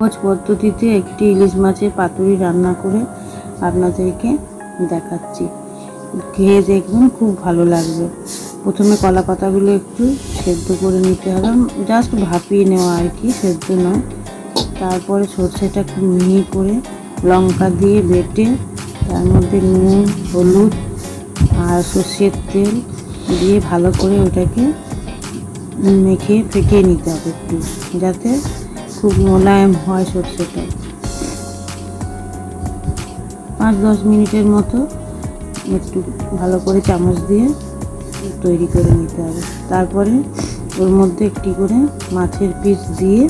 সহজ পদ্ধতিতে একটি ইলিশ মাছের পাতুরি রান্না করে আপনাদেরকে দেখাচ্ছি। খেয়ে দেখবেন খুব ভালো লাগবে। প্রথমে কলা পাতাগুলো একটু সেদ্ধ করে নিতে হবে। জাস্ট ভাপিয়ে নেওয়া আর কি, সেদ্ধ নয়। তারপরে সর্ষেটা খুব মিহি করে লঙ্কা দিয়ে বেটে তার মধ্যে নুন, হলুদ আর সর্ষের তেল দিয়ে ভালো করে ওটাকে মেখে ফেটিয়ে নিতে হবে একটু, যাতে খুব মোলায়েম হয় সর্ষেটা। পাঁচ দশ মিনিটের মতো একটু ভালো করে চামচ দিয়ে তৈরি করে নিতে হবে। তারপরে ওর মধ্যে একটি করে মাছের পিস দিয়ে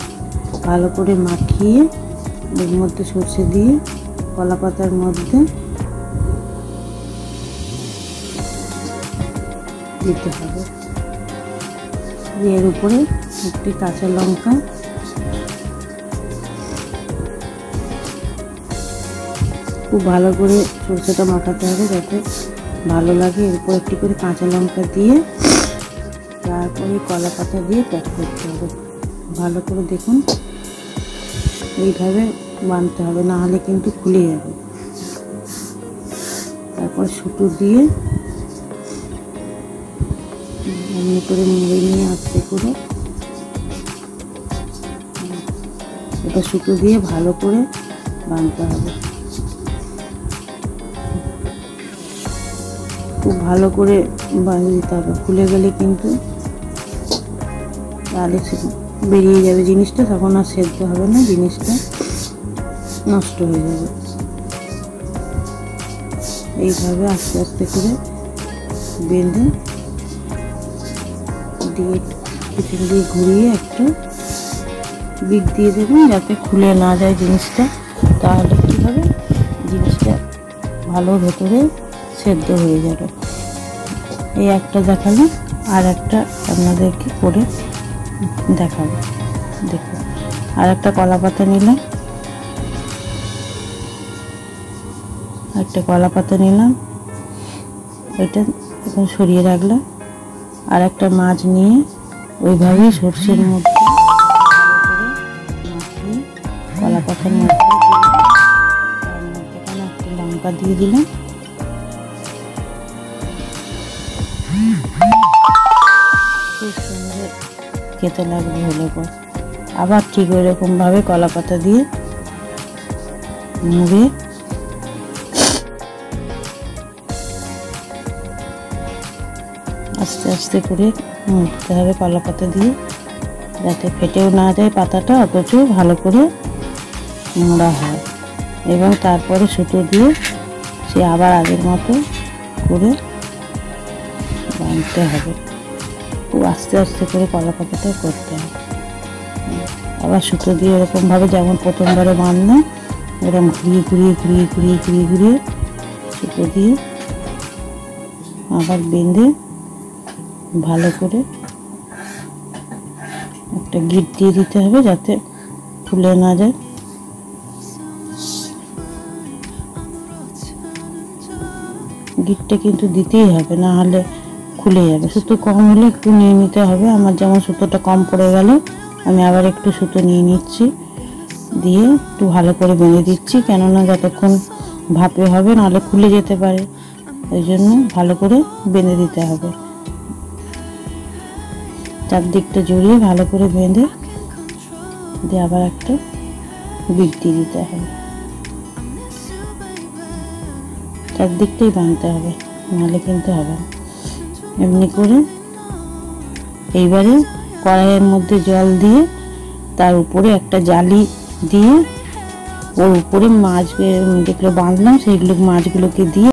ভালো করে মাখিয়ে ওর মধ্যে সর্ষে দিয়ে কলা পাতার মধ্যে দিতে হবে। এর উপরে একটি কাঁচা লঙ্কা খুব ভালো করে সরষেটা মাখাতে হবে যাতে ভালো লাগে। এরপর একটি করে কাঁচা লঙ্কা দিয়ে তারপরে কলা পাতা দিয়ে প্যাক করতে হবে। ভালো করে দেখুন, এইভাবে বানতে হবে, না হলে কিন্তু খুলে যাবে। তারপর সুতো দিয়ে এমনি করে মুড়ে নিয়ে আস্তে করে এটা সুতো দিয়ে ভালো করে বানতে হবে। খুব ভালো করে বানিয়ে দিতে হবে। খুলে গেলে কিন্তু তাহলে বেরিয়ে যাবে জিনিসটা, তখন আর সেদ্ধ হবে না, জিনিসটা নষ্ট হয়ে যাবে। এইভাবে আস্তে আস্তে করে বেঁধে দিয়ে পিছন দিয়ে ঘুরিয়ে একটু বিট দিয়ে দেবেন যাতে খুলে না যায় জিনিসটা। তাহলে কী হবে? জিনিসটা ভালো ভেতরে সেদ্ধ হয়ে যাবে। এই একটা দেখালে আর একটা আপনাদেরকে করে দেখাবো। দেখুন। আর একটা কলা পাতা নিলাম। একটা কলা পাতা নিলাম। এটা এখন সরিয়ে রাখলাম। আর একটা মাছ নিয়ে ওইভাবে সর্ষের মধ্যে কলা পাতার মধ্যে একটা লঙ্কা দিয়ে দিলাম। খেতে লাগবে হলে আবার ঠিক ওই রকমভাবে কলা পাতা দিয়ে মুড়ে। আস্তে আস্তে করে মুড়তে হবে কলা পাতা দিয়ে। যাতে ফেটেও না যায় পাতাটা, অথচ ভালো করে মোড়া হয়। এবং তারপরে সুতো দিয়ে সে আবার আগের মতো করে বাঁধতে হবে। খুব আস্তে আস্তে করে কলা পাতাটা করতে হবে। আবার সুতো দিয়ে এরকমভাবে যেমন প্রথমবারে বাঁধলাম এরকম ঘুরিয়ে ঘুরিয়ে ঘুরিয়ে ঘুরিয়ে ঘুরিয়ে ঘুরিয়ে সুতো দিয়ে আবার বেঁধে ভালো করে একটা গিট দিয়ে দিতে হবে যাতে ফুলে না যায়। গিটটা কিন্তু দিতেই হবে, না হলে খুলে যাবে। সুতো কম হলে একটু নিয়ে নিতে হবে। আমার যেমন সুতোটা কম পড়ে গেল, আমি আবার একটু সুতো নিয়ে নিচ্ছি। দিয়ে একটু ভালো করে বেঁধে দিচ্ছি, কেননা যতক্ষণ ভাপে হবে নাহলে খুলে যেতে পারে। ওই জন্য ভালো করে বেঁধে দিতে হবে। চারদিকটা জড়িয়ে ভালো করে বেঁধে, দিয়ে আবার একটা বিট দিয়ে দিতে হবে। চারদিকটাই বাঁধতে হবে, নাহলে কিন্তু হবে না। এমনি করে এইবারে কড়াইয়ের মধ্যে জল দিয়ে তার উপরে একটা জালি দিয়ে ওর উপরে মাছ যেগুলো বাঁধলাম, সেইগুলো মাছগুলোকে দিয়ে